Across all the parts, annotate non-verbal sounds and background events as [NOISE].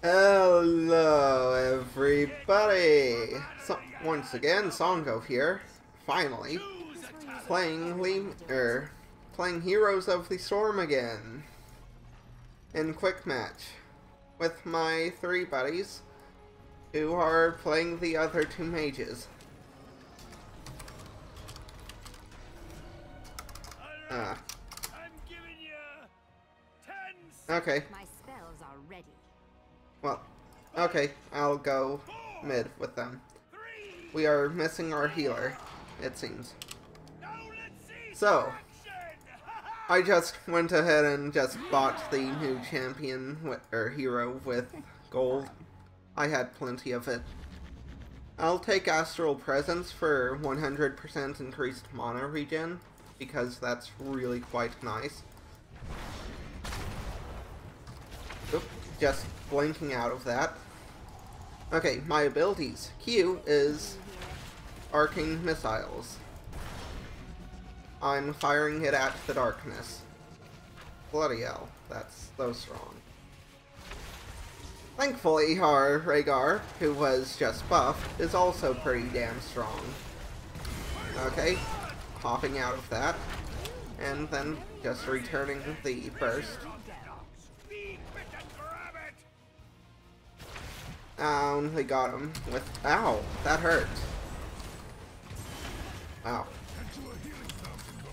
Hello, everybody! So, once again, Songo here, finally, playing Le er, playing Heroes of the Storm again, in quick match, with my three buddies, who are playing the other two mages. Ah. I'm giving you ten Okay, well, okay, I'll go mid with them. We are missing our healer, it seems. So. I just went ahead and just bought the new champion or hero with gold. I had plenty of it. I'll take Astral Presence for 100% increased mana regen because that's really quite nice. Just blinking out of that. Okay, my abilities. Q is arcane Missiles. I'm firing it at the darkness. Bloody hell, that's so strong. Thankfully, our Rehgar, who was just buffed, is also pretty damn strong. Okay, hopping out of that, and then just returning the burst. I only got him with. Ow, that hurt. Ow.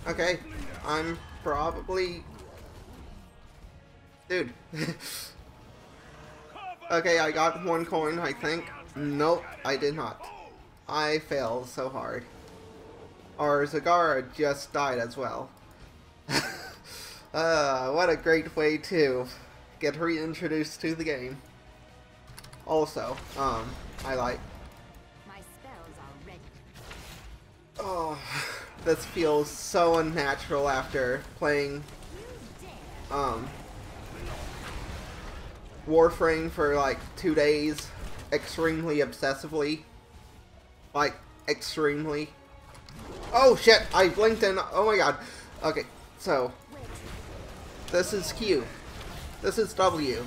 Okay, I'm probably. Dude. [LAUGHS] okay, I got one coin, I think. Nope, I did not. I failed so hard. Our Zagara just died as well. [LAUGHS] uh, what a great way to get reintroduced to the game. Also, um, I like. My spells are ready. Oh, [SIGHS] this feels so unnatural after playing, um, Warframe for like two days, extremely obsessively. Like, extremely. Oh shit, I blinked and, oh my god. Okay, so, this is Q. This is W.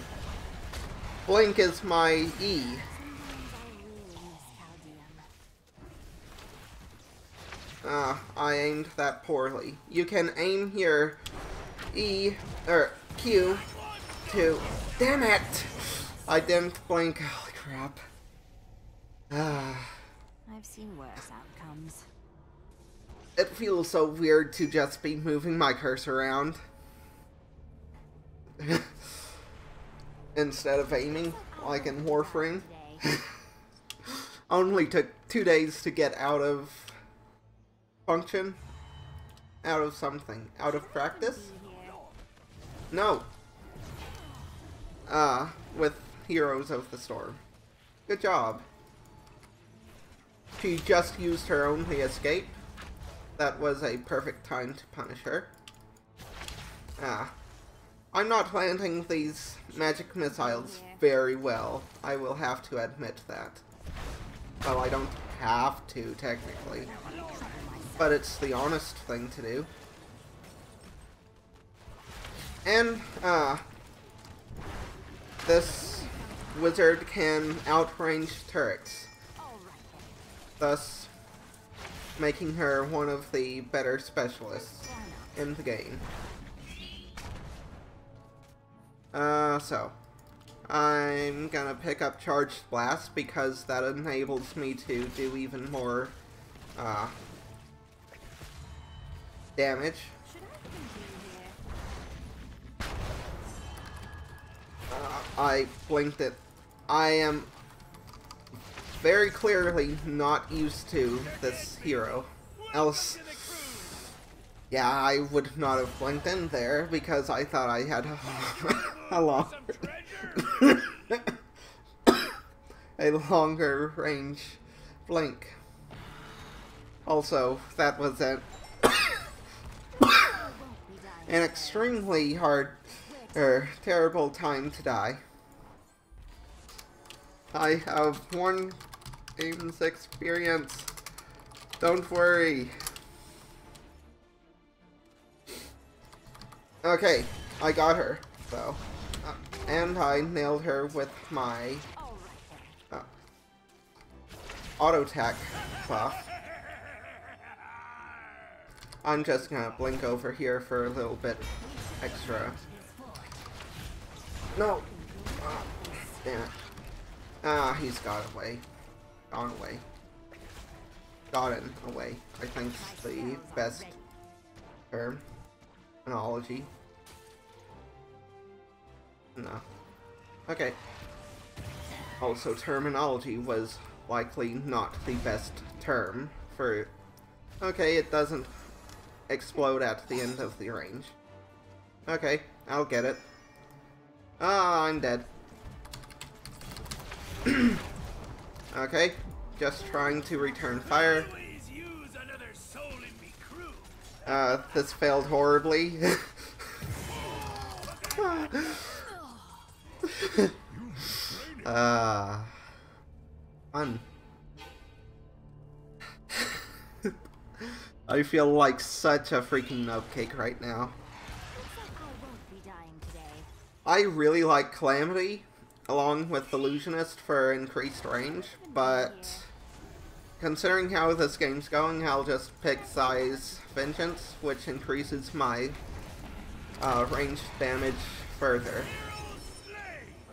Blink is my E. Ah, I aimed that poorly. You can aim your E, or Q, to... Damn it! I didn't blink. Holy crap. Ah, I've seen worse outcomes. it feels so weird to just be moving my cursor around. Instead of aiming, like in Warframe. [LAUGHS] Only took two days to get out of function. Out of something. Out of practice? No. Ah, with Heroes of the Storm. Good job. She just used her only escape. That was a perfect time to punish her. Ah. I'm not landing these magic missiles very well. I will have to admit that. Well, I don't have to, technically. But it's the honest thing to do. And, uh, this wizard can outrange turrets, thus making her one of the better specialists in the game. Uh, so, I'm gonna pick up Charged Blast because that enables me to do even more, uh, damage. I continue here? Uh, I blinked it. I am very clearly not used to this hero. Else, yeah, I would not have blinked in there because I thought I had [LAUGHS] a long, [COUGHS] a longer range blink. Also, that was an, [COUGHS] an extremely hard or terrible time to die. I have one game's experience. Don't worry. Okay, I got her. So, uh, And I nailed her with my uh, auto attack buff. I'm just gonna blink over here for a little bit extra. No! Ah, damn it. Ah, he's got away. Gone away. Gotten away. I think the best term. Analogy. No. Okay. Also, terminology was likely not the best term for... Okay, it doesn't explode at the end of the range. Okay, I'll get it. Ah, I'm dead. [CLEARS THROAT] okay, just trying to return fire. Always use another soul in me crew. Uh, this failed horribly. [LAUGHS] [LAUGHS] [LAUGHS] uh, fun. [LAUGHS] I feel like such a freaking nubcake right now. I really like Calamity, along with Illusionist for increased range, but considering how this game's going, I'll just pick Size Vengeance, which increases my uh, range damage further.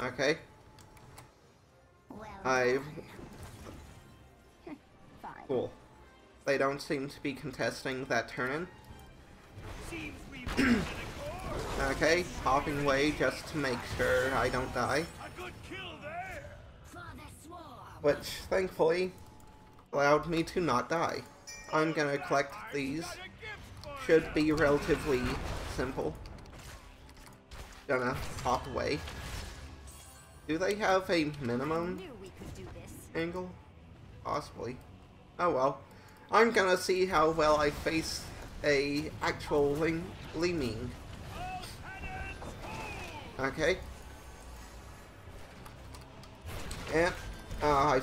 Okay, Well, I [LAUGHS] fine. cool. They don't seem to be contesting that turn-in. Seems we've been in a [CLEARS THROAT] core. Okay, hopping away just to make sure I don't die. A good kill there. For the swarm. which thankfully allowed me to not die. I'm gonna collect these. Got a gift for Should be relatively simple. Gonna hop away. Do they have a minimum Knew we could do this. angle? Possibly. Oh well. I'm gonna see how well I face a actual Ling Li Okay. And uh, I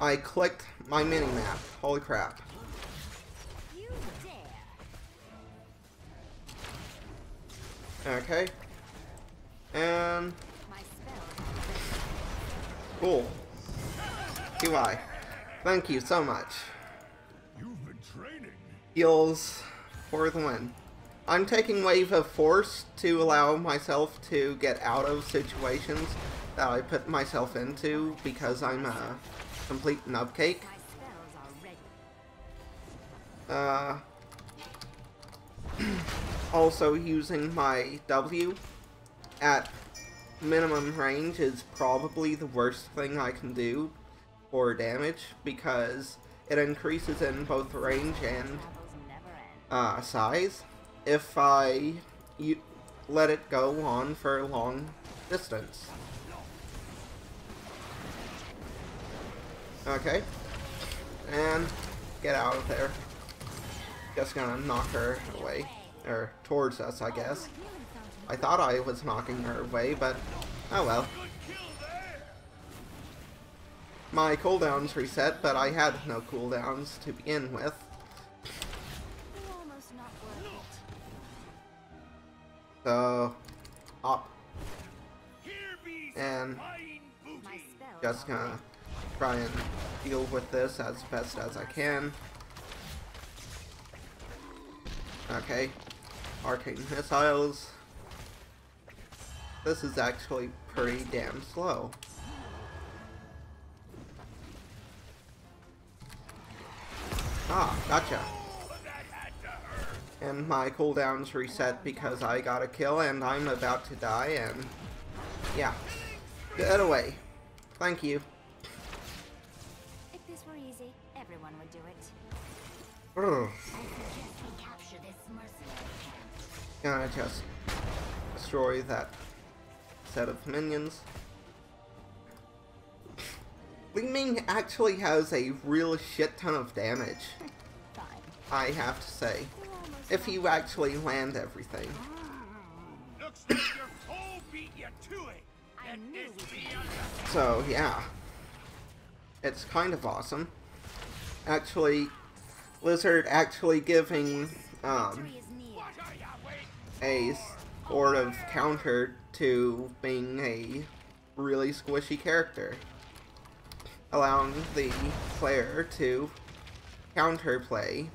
I clicked my mini map. Holy crap. Okay. And cool. QI. Thank you so much. You've been training. Heals for the win. I'm taking Wave of Force to allow myself to get out of situations that I put myself into because I'm a complete nubcake. My spells are ready. Uh, [CLEARS THROAT] also using my W at minimum range is probably the worst thing I can do for damage because it increases in both range and uh, size if I you, let it go on for a long distance. Okay. And get out of there. Just gonna knock her away. Or towards us, I guess. I thought I was knocking her away, but oh well. My cooldowns reset, but I had no cooldowns to begin with. So, up and just gonna try and deal with this as best as I can. Okay, arcane missiles. This is actually pretty damn slow. Ah, gotcha. That had to hurt. And my cooldowns reset because I got a kill and I'm about to die and yeah. Get away. Thank you. If this were easy, everyone would do it. Ugh. I suggest we capture this mercenary camp. Gonna just destroy that set of minions. Li Ming actually has a real shit ton of damage, Fine. I have to say. If you actually land everything. Looks like your foe beat you to it. I Let knew this we be could a So, yeah. It's kind of awesome. Actually, Lizard actually giving um, Victory is near. What are you waiting a sort of counter to being a really squishy character, allowing the player to counterplay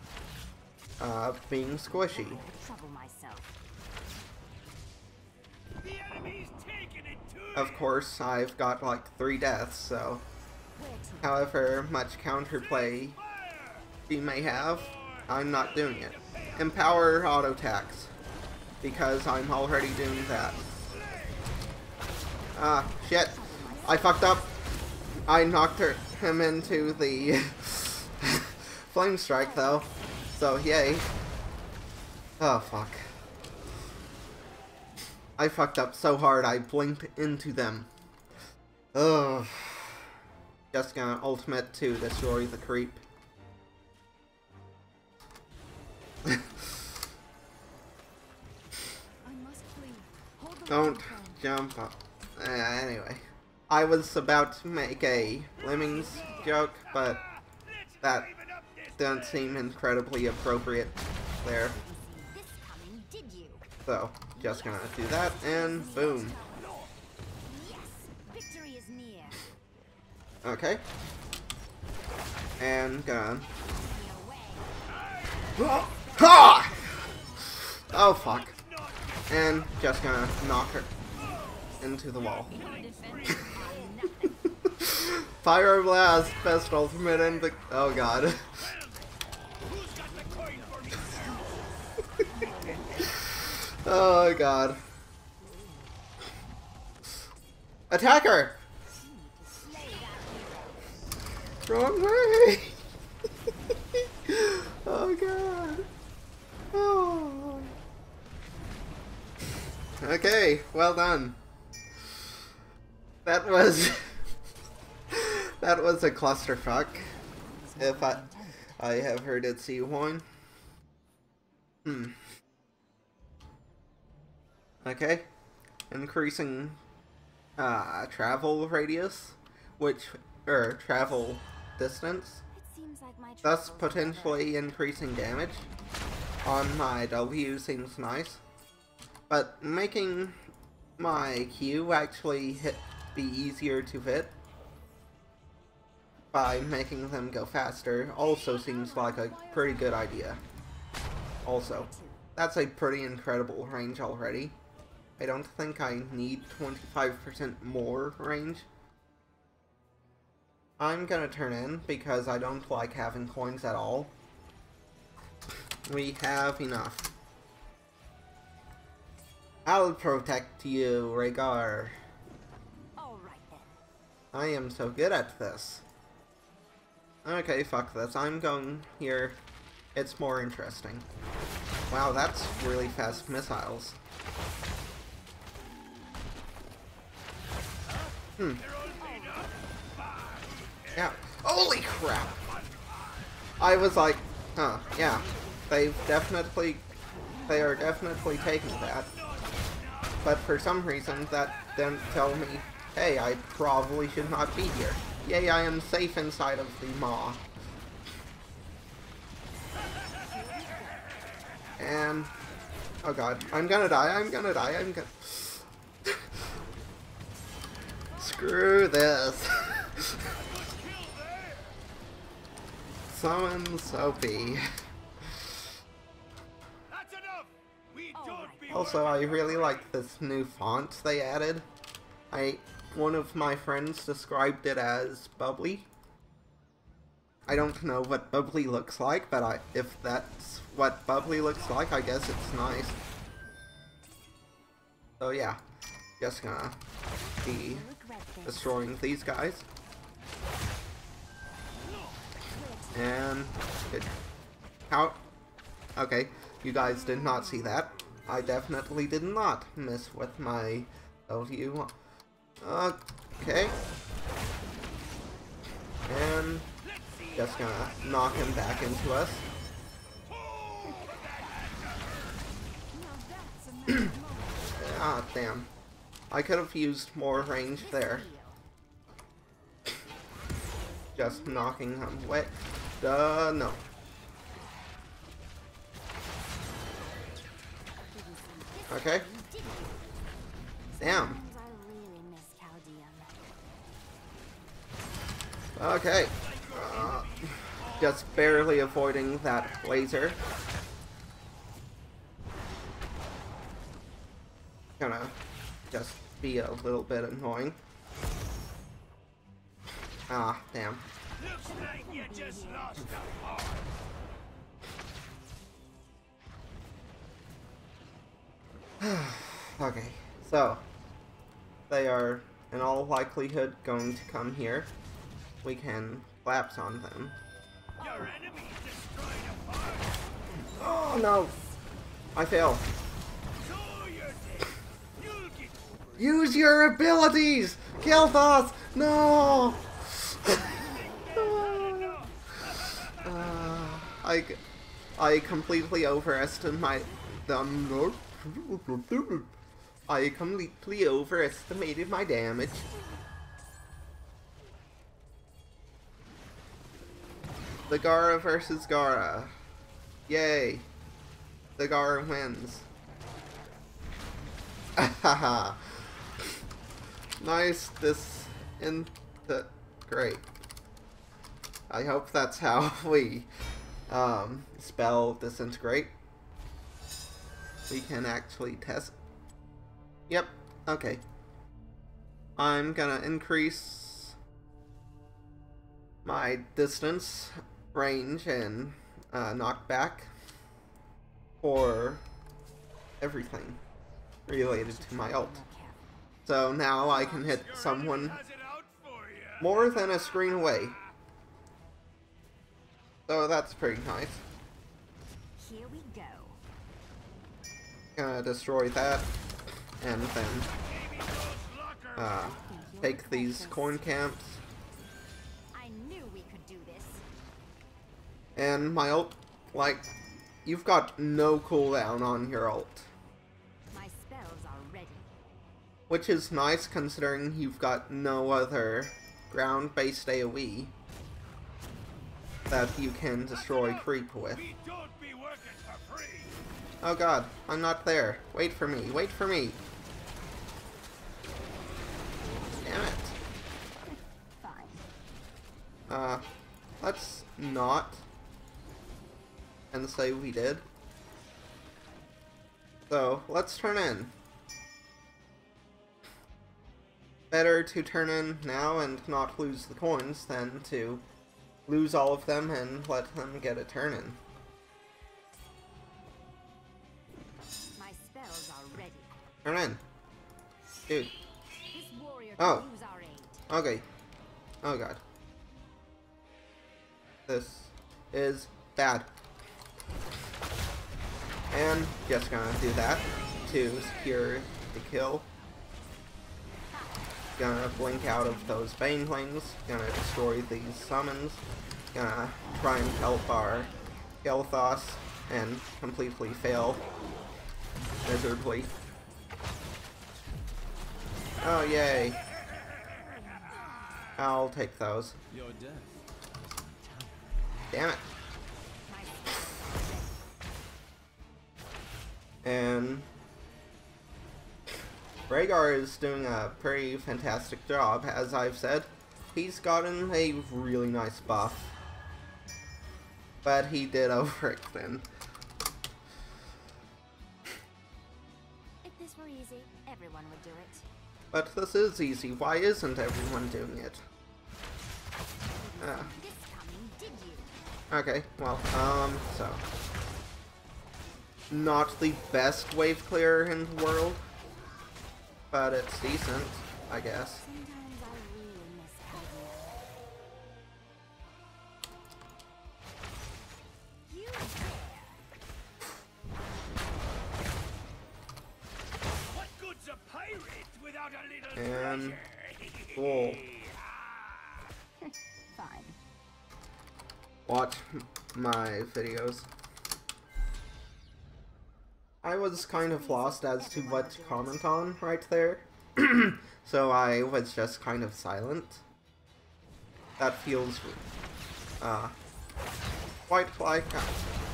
uh, being squishy. Trouble myself. The enemy's taking it too. Of course, I've got like three deaths, so however much counterplay she may have, I'm not doing it. Empower auto attacks, because I'm already doing that. Ah, shit. I fucked up. I knocked her, him into the [LAUGHS] flame strike though, so yay. Oh fuck. I fucked up so hard I blinked into them. Ugh. Just gonna ultimate to destroy the creep. Don't jump up. Uh, anyway. I was about to make a Lemmings joke, but that didn't seem incredibly appropriate there. Didn't see this coming, did you? So, just gonna do that, and boom. Yes, victory is near. Okay. And gonna... Ha! Oh fuck. And just gonna knock her into the wall. [LAUGHS] Pyroblast, best ultimate in the... Oh god. [LAUGHS] Oh god. Attacker! Wrong way! [LAUGHS] oh god. Oh. Okay, well done. That was [LAUGHS] that was a clusterfuck. If I I have heard it see one. Hmm. Okay. Increasing uh travel radius, which or travel distance, like thus potentially increasing damage on my W seems nice. But making my Q actually hit be easier to hit by making them go faster also seems like a pretty good idea. Also, that's a pretty incredible range already. I don't think I need 25% more range. I'm gonna turn in because I don't like having coins at all. We have enough. I'll protect you, Rehgar. All right then. I am so good at this. Okay, fuck this. I'm going here. It's more interesting. Wow, that's really fast missiles. Hmm. Yeah. Holy crap! I was like, huh, yeah. They've definitely, they are definitely taking that. But for some reason, that didn't tell me, hey, I probably should not be here. Yay, I am safe inside of the maw. And, oh god, I'm gonna die, I'm gonna die, I'm gonna... [LAUGHS] Screw this. [LAUGHS] Summon Soapy. Also, I really like this new font they added. I one of my friends described it as bubbly. I don't know what bubbly looks like, but I if that's what bubbly looks like, I guess it's nice. So yeah, just gonna be destroying these guys. And it, how? Okay, you guys did not see that. I definitely did not miss with my W. Okay. And just gonna knock him back into us. [CLEARS THROAT] ah, damn. I could have used more range there. Just knocking him wet. Uh, no. Okay. Damn. Okay. Uh, just barely avoiding that laser. Gonna just be a little bit annoying. Ah, damn. Okay, so they are in all likelihood going to come here. We can collapse on them. Your enemy's destroyed a part. Oh no! I fail. So you're dead. You'll get Use your abilities! Kill Kael'thas! No! Uh, [LAUGHS] I, I completely overestimated them. I completely overestimated my damage. Zagara versus Gara. Yay. Zagara wins. Haha. nice. This in the great. I hope that's how [LAUGHS] we um, spell disintegrate. We can actually test. Yep. Okay. I'm gonna increase my distance, range, and uh, knockback for everything related to my ult. So now I can hit someone enemy has it out for you. more than a screen away. So that's pretty nice. Here we go. Gonna destroy that, and then Maybe those lockers. uh, take these coin camps. I knew we could do this. And my ult, like, you've got no cooldown on your ult. My spells are ready. Which is nice considering you've got no other ground-based AoE that you can destroy creep with. We don't be working for free. Oh god, I'm not there. Wait for me, wait for me. Uh, let's not. And say we did. So, let's turn in. Better to turn in now and not lose the coins than to lose all of them and let them get a turn in. My spells are ready. Turn in. Dude. This Oh. use our aid. Okay. Oh god. This is bad. And just gonna do that to secure the kill. Gonna blink out of those banelings. Gonna destroy these summons. Gonna try and help our Kael'thas and completely fail miserably. Oh yay. I'll take those. Your death. Damn it. My spells are ready. And Rehgar is doing a pretty fantastic job, as I've said. He's gotten a really nice buff. But he did [LAUGHS] overextend. If this were easy, everyone would do it. But this is easy. Why isn't everyone doing it? Ah. Okay, well, um, so. Not the best wave clear in the world, but it's decent, I guess. Sometimes I watch my videos. I was kind of lost as to what to comment on right there, [CLEARS THROAT] so I was just kind of silent. That feels uh, quite like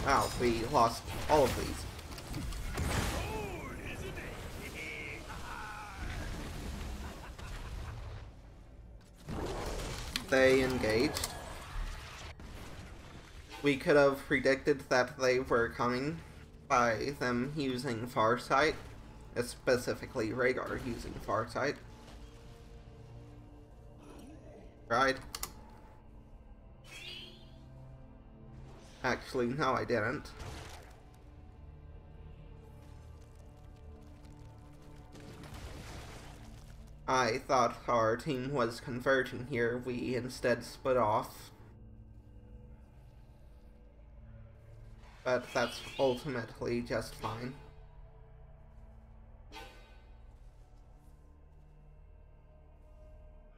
how we lost all of these. They engaged. We could have predicted that they were coming by them using Farsight, specifically Rehgar using Farsight. Right. Actually, no, I didn't. I thought our team was converging here. We instead split off. But that's ultimately just fine.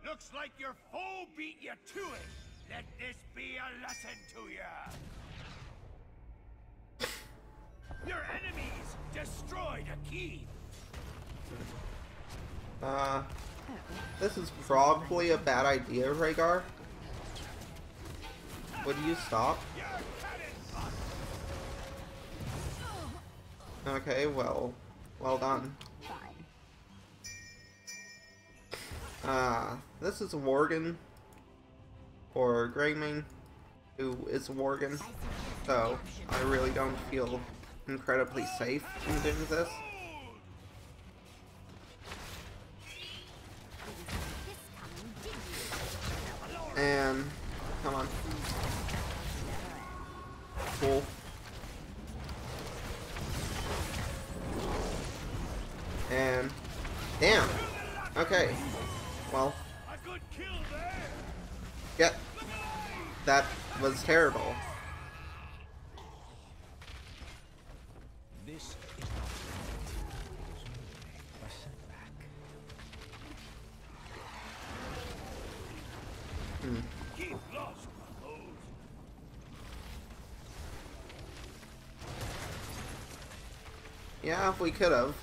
Looks like your foe beat you to it. Let this be a lesson to you. Your enemies destroyed a key. Uh, this is probably a bad idea, Rehgar. Would you stop? Okay, well, well done. Fine. Uh, this is Worgen, or Greymane, who is Worgen, so I really don't feel incredibly safe in doing this. This coming, did you? And, Yeah, we could have.